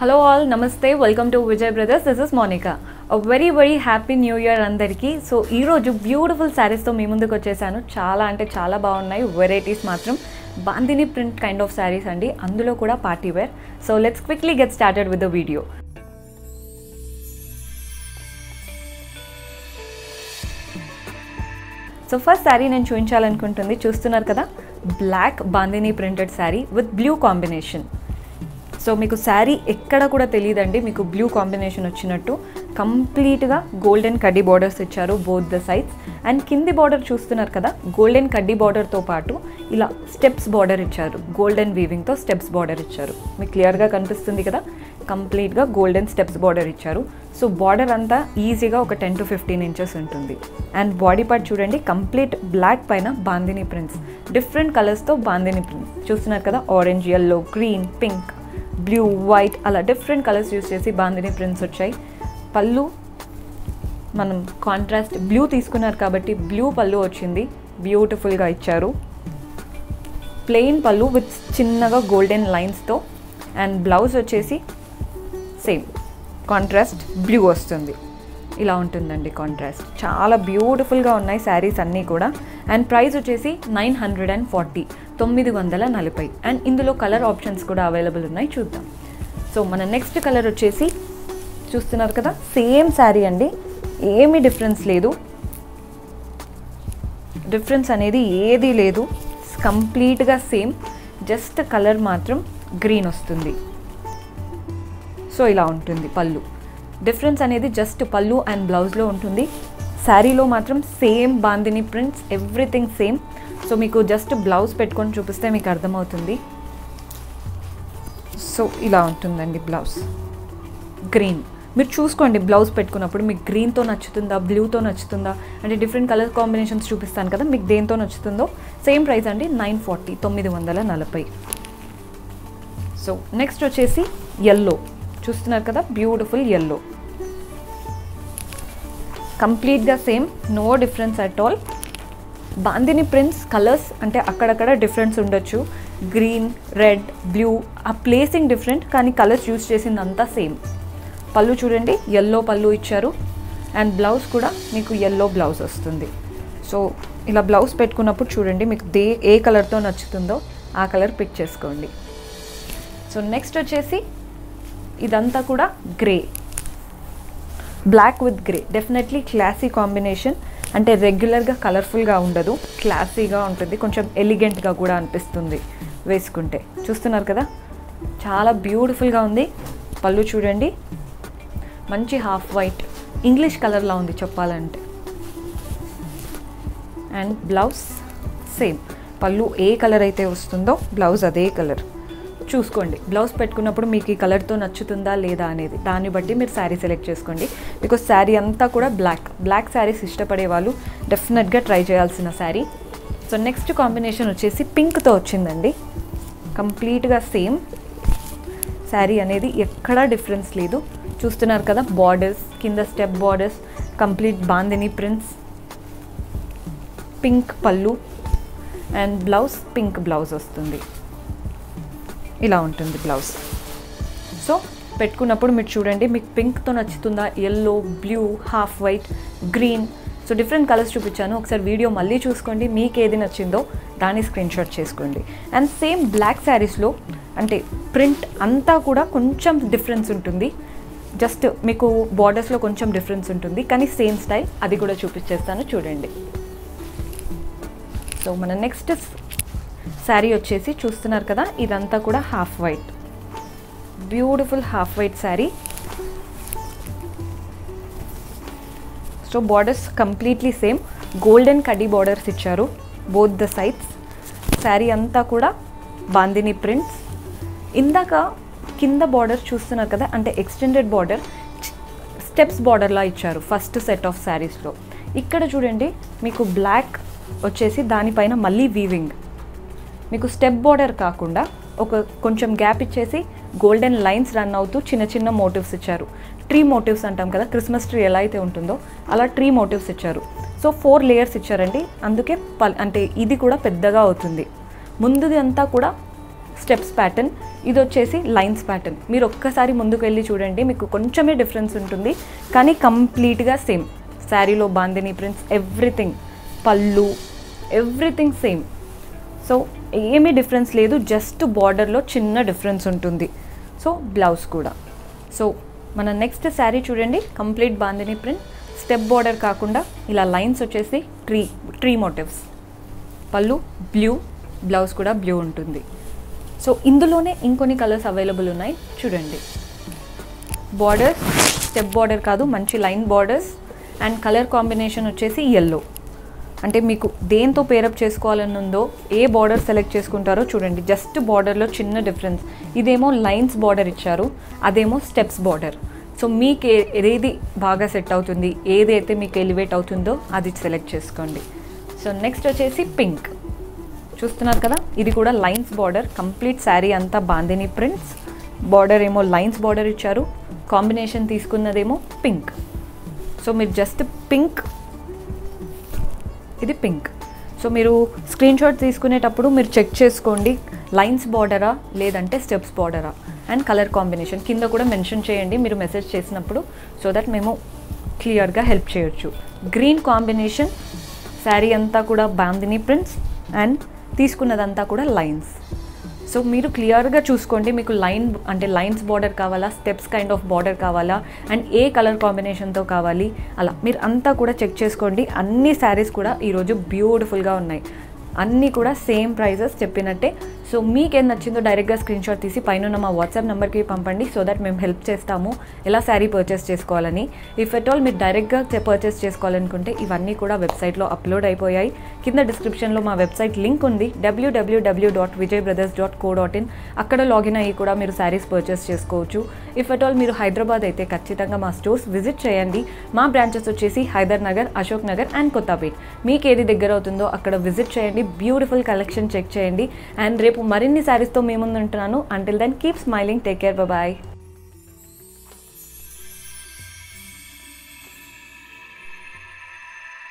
Hello all నమస్తే welcome to Vijay brothers this is Monica very very happy new year అందరికీ. So ఈరోజు beautiful శారీస్తో మీ ముందుకు వచ్చేసాను. చాలా అంటే చాలా బాగున్నాయి. వెరైటీస్ మాత్రం bandhani print kind of saris అండి. అందులో కూడా party wear so let's quickly get started with the video so first sari నేను చూపించాలనుకుంటుంది. చూస్తున్నారు కదా? Black bandhani printed sari with blue combination so మీకు శారీ ఎక్కడ కూడా తెలియదండి మీకు బ్లూ కాంబినేషన్ వచ్చినట్టు. కంప్లీట్గా గోల్డెన్ కడ్డీ బార్డర్స్ ఇచ్చారు బోత్ ద సైడ్స్ అండ్ కింది బార్డర్ చూస్తున్నారు కదా గోల్డెన్ కడ్డీ బార్డర్తో పాటు ఇలా స్టెప్స్ బార్డర్ ఇచ్చారు. గోల్డెన్ వీవింగ్తో స్టెప్స్ బార్డర్ ఇచ్చారు. మీకు క్లియర్గా కనిపిస్తుంది కదా? కంప్లీట్గా గోల్డెన్ స్టెప్స్ బార్డర్ ఇచ్చారు. సో బార్డర్ అంతా ఈజీగా ఒక టెన్ టు ఫిఫ్టీన్ ఇంచెస్ ఉంటుంది. అండ్ బాడీ పార్ట్ చూడండి కంప్లీట్ బ్లాక్ పైన బాందిని ప్రింట్స్ డిఫరెంట్ కలర్స్తో బాందిని ప్రింట్స్ చూస్తున్నారు కదా? Orange yellow green pink blue white అలా డిఫరెంట్ కలర్స్ యూస్ చేసి బాందిని ప్రింట్స్ వచ్చాయి. పళ్ళు మనం కాంట్రాస్ట్ బ్లూ తీసుకున్నారు కాబట్టి బ్లూ పళ్ళు వచ్చింది. బ్యూటిఫుల్గా ఇచ్చారు. ప్లెయిన్ పళ్ళు విత్ చిన్నగా గోల్డెన్ లైన్స్తో అండ్ బ్లౌజ్ వచ్చేసి సేమ్ కాంట్రాస్ట్ బ్లూ వస్తుంది. ఇలా ఉంటుందండి కాంట్రాస్ట్ చాలా బ్యూటిఫుల్గా ఉన్నాయి శారీస్ అన్నీ కూడా. అండ్ ప్రైస్ వచ్చేసి నైన్ హండ్రెడ్ అండ్ ఫార్టీ తొమ్మిది వందల నలభై. అండ్ ఇందులో కలర్ ఆప్షన్స్ కూడా అవైలబుల్ ఉన్నాయి చూద్దాం. సో మన నెక్స్ట్ కలర్ వచ్చేసి చూస్తున్నారు కదా సేమ్ శారీ అండి. ఏమీ డిఫరెన్స్ లేదు. డిఫరెన్స్ అనేది ఏదీ లేదు. కంప్లీట్గా సేమ్ జస్ట్ కలర్ మాత్రం గ్రీన్ వస్తుంది. సో ఇలా ఉంటుంది పళ్ళు. డిఫరెన్స్ అనేది జస్ట్ పళ్ళు అండ్ బ్లౌజ్లో ఉంటుంది. శారీలో మాత్రం same bandhani prints everything same. So మీకు జస్ట్ బ్లౌజ్ పెట్టుకొని చూపిస్తే మీకు అర్థమవుతుంది. సో ఇలా ఉంటుందండి బ్లౌజ్. గ్రీన్ మీరు చూసుకోండి బ్లౌజ్ పెట్టుకున్నప్పుడు మీకు గ్రీన్తో నచ్చుతుందా బ్లూతో నచ్చుతుందా? అంటే డిఫరెంట్ కలర్ కాంబినేషన్స్ చూపిస్తాను కదా మీకు దేంతో నచ్చుతుందో. సేమ్ ప్రైస్ అండి నైన్ ఫార్టీ తొమ్మిది వందల నలభై. సో నెక్స్ట్ వచ్చేసి ఎల్లో చూస్తున్నారు కదా బ్యూటిఫుల్ ఎల్లో కంప్లీట్గా same no difference at all bandhani prints colours అంటే అక్కడక్కడ డిఫరెన్స్ ఉండొచ్చు. గ్రీన్ రెడ్ బ్లూ ఆ ప్లేసింగ్ డిఫరెంట్ కానీ కలర్స్ యూస్ చేసిందంతా సేమ్. పళ్ళు చూడండి ఎల్లో పళ్ళు ఇచ్చారు. అండ్ బ్లౌజ్ కూడా మీకు ఎల్లో బ్లౌజ్ వస్తుంది. సో ఇలా బ్లౌజ్ పెట్టుకున్నప్పుడు చూడండి మీకు దే ఏ కలర్తో నచ్చుతుందో ఆ కలర్ పిక్ చేసుకోండి. సో నెక్స్ట్ వచ్చేసి ఇదంతా కూడా grey black with grey definitely classy combination అంటే రెగ్యులర్గా కలర్ఫుల్గా ఉండదు. క్లాసీగా ఉంటుంది. కొంచెం ఎలిగెంట్గా కూడా అనిపిస్తుంది వేసుకుంటే. చూస్తున్నారు కదా? చాలా బ్యూటిఫుల్గా ఉంది. పళ్ళు చూడండి. మంచి హాఫ్ వైట్ ఇంగ్లీష్ కలర్లా ఉంది చెప్పాలంటే. అండ్ బ్లౌజ్ సేమ్ పళ్ళు ఏ కలర్ అయితే వస్తుందో బ్లౌజ్ అదే కలర్ చూసుకోండి. బ్లౌజ్ పెట్టుకున్నప్పుడు మీకు ఈ కలర్తో నచ్చుతుందా లేదా అనేది. దాన్ని బట్టి మీరు శారీ సెలెక్ట్ చేసుకోండి. బికాస్ శారీ అంతా కూడా బ్లాక్. బ్లాక్ శారీస్ ఇష్టపడే వాళ్ళు డెఫినెట్గా ట్రై చేయాల్సిన శారీ. సో నెక్స్ట్ కాంబినేషన్ వచ్చేసి పింక్తో వచ్చిందండి. కంప్లీట్గా సేమ్. శారీ అనేది ఎక్కడా డిఫరెన్స్ లేదు. చూస్తున్నారు కదా బార్డర్స్ కింద step borders complete bandhani prints. Pink pallu and blouse pink blouse వస్తుంది. ఇలా ఉంటుంది బ్లౌజ్. సో పెట్టుకున్నప్పుడు మీరు చూడండి మీకు పింక్తో నచ్చుతుందా? Yellow blue half white green so different colours చూపించాను. ఒకసారి వీడియో మళ్ళీ చూసుకోండి. మీకు ఏది నచ్చిందో దాన్ని స్క్రీన్ షాట్ చేసుకోండి. అండ్ సేమ్ బ్లాక్ శారీస్లో అంటే ప్రింట్ అంతా కూడా కొంచెం డిఫరెన్స్ ఉంటుంది. జస్ట్ మీకు బార్డర్స్లో కొంచెం డిఫరెన్స్ ఉంటుంది. కానీ సేమ్ స్టైల్ అది కూడా చూపించేస్తాను. చూడండి. సో మన నెక్స్ట్ శారీ వచ్చేసి చూస్తున్నారు కదా ఇదంతా కూడా half white beautiful half white sari. So borders completely same golden కడ్డీ బార్డర్స్ ఇచ్చారు. బోత్ ద సైడ్స్ శారీ అంతా కూడా బాందిని ప్రింట్స్ ఇందాక కింద బార్డర్ చూస్తున్నారు కదా అంటే ఎక్స్టెండెడ్ బార్డర్ స్టెప్స్ బార్డర్లా ఇచ్చారు ఫస్ట్ సెట్ ఆఫ్ శారీస్లో ఇక్కడ చూడండి మీకు బ్లాక్ వచ్చేసి దానిపైన మళ్ళీ వీవింగ్ మీకు స్టెప్ బార్డర్ కాకుండా ఒక కొంచెం గ్యాప్ ఇచ్చేసి గోల్డెన్ లైన్స్ రన్ అవుతూ చిన్న చిన్న మోటివ్స్ ఇచ్చారు. ట్రీ మోటివ్స్ అంటాం కదా క్రిస్మస్ ట్రీ ఎలా అయితే ఉంటుందో అలా ట్రీ మోటివ్స్ ఇచ్చారు. సో ఫోర్ లేయర్స్ ఇచ్చారండి. అందుకే పల్ అంటే ఇది కూడా పెద్దగా అవుతుంది. ముందుది అంతా కూడా స్టెప్స్ ప్యాటర్న్ ఇది వచ్చేసి లైన్స్ ప్యాటర్న్ మీరు ఒక్కసారి ముందుకు వెళ్ళి చూడండి మీకు కొంచెమే డిఫరెన్స్ ఉంటుంది. కానీ కంప్లీట్గా సేమ్ శారీలో బాందిని ప్రింట్స్ ఎవ్రీథింగ్ పళ్ళు ఎవ్రీథింగ్ సేమ్ సో ఏమీ డిఫరెన్స్ లేదు జస్ట్ బార్డర్లో చిన్న డిఫరెన్స్ ఉంటుంది. సో బ్లౌజ్ కూడా. సో మన నెక్స్ట్ శారీ చూడండి complete bandhani print. Step border కాకుండా ఇలా లైన్స్ వచ్చేసి ట్రీ ట్రీ మోటివ్స్. పళ్ళు బ్లూ బ్లౌజ్ కూడా బ్లూ ఉంటుంది. సో ఇందులోనే ఇంకొన్ని కలర్స్ అవైలబుల్ ఉన్నాయి చూడండి. బార్డర్స్ స్టెప్ బార్డర్ కాదు మంచి line borders. And colour combination వచ్చేసి ఎల్లో అంటే మీకు దేంతో పేరప్ చేసుకోవాలని ఉందో ఏ బార్డర్ సెలెక్ట్ చేసుకుంటారో చూడండి. జస్ట్ బార్డర్లో చిన్న డిఫరెన్స్ ఇదేమో లైన్స్ బార్డర్ ఇచ్చారు అదేమో స్టెప్స్ బార్డర్ సో మీకు ఏది బాగా సెట్ అవుతుంది ఏదైతే మీకు ఎలివేట్ అవుతుందో అది సెలెక్ట్ చేసుకోండి. సో నెక్స్ట్ వచ్చేసి పింక్ చూస్తున్నారు కదా? ఇది కూడా లైన్స్ బార్డర్ కంప్లీట్ శారీ అంతా బాందిని ప్రింట్స్ బార్డర్ ఏమో లైన్స్ బార్డర్ ఇచ్చారు. కాంబినేషన్ తీసుకున్నదేమో పింక్ సో మీరు జస్ట్ పింక్ ఇది పింక్. సో మీరు స్క్రీన్ షాట్ తీసుకునేటప్పుడు మీరు చెక్ చేసుకోండి లైన్స్ బార్డరా లేదంటే స్టెప్స్ బార్డరా అండ్ కలర్ కాంబినేషన్. కింద కూడా మెన్షన్ చేయండి మీరు మెసేజ్ చేసినప్పుడు సో దట్ మేము క్లియర్గా హెల్ప్ చేయొచ్చు. గ్రీన్ కాంబినేషన్ శారీ అంతా కూడా బాందిని ప్రింట్స్ అండ్ తీసుకున్నదంతా కూడా లైన్స్. సో మీరు క్లియర్గా చూసుకోండి మీకు లైన్ అంటే లైన్స్ బార్డర్ కావాలా స్టెప్స్ కైండ్ ఆఫ్ బార్డర్ కావాలా అండ్ ఏ కలర్ కాంబినేషన్తో కావాలి అలా. మీరు అంతా కూడా చెక్ చేసుకోండి అన్ని శారీస్ కూడా ఈరోజు బ్యూటిఫుల్గా ఉన్నాయి. అన్నీ కూడా సేమ్ ప్రైజెస్ చెప్పినట్టే. సో మీకేం నచ్చిందో డైరెక్ట్గా స్క్రీన్ షాట్ తీసి పైన ఉన్న మా వాట్సాప్ నెంబర్కి పంపండి సో దట్ మేము హెల్ప్ చేస్తాము. ఎలా శారీ పర్చేస్ చేసుకోవాలని. ఇఫ్ ఎట్ ఆల్ మీరు డైరెక్ట్గా పర్చేస్ చేసుకోవాలనుకుంటే ఇవన్నీ కూడా వెబ్సైట్లో అప్లోడ్ అయిపోయాయి. కింద డిస్క్రిప్షన్లో మా వెబ్సైట్ లింక్ ఉంది W W W dot Vijay brothers dot co dot in అక్కడ లాగిన్ అయ్యి కూడా మీరు శారీస్ పర్చేస్ చేసుకోవచ్చు. ఇఫ్ ఎట్ ఆల్ మీరు హైదరాబాద్ అయితే ఖచ్చితంగా మా స్టోర్స్ విజిట్ చేయండి. మా బ్రాంచెస్ వచ్చేసి హైదర్ నగర్ అశోక్ నగర్ అండ్ కొత్తపేట్. మీకు ఏది దగ్గర అవుతుందో అక్కడ విజిట్ చేయండి. బ్యూటిఫుల్ కలెక్షన్ చెక్ చేయండి. అండ్ రేపు మరిన్ని శారీస్తో మేము ముందు ఉంటున్నాను. Until then keep smiling take care bye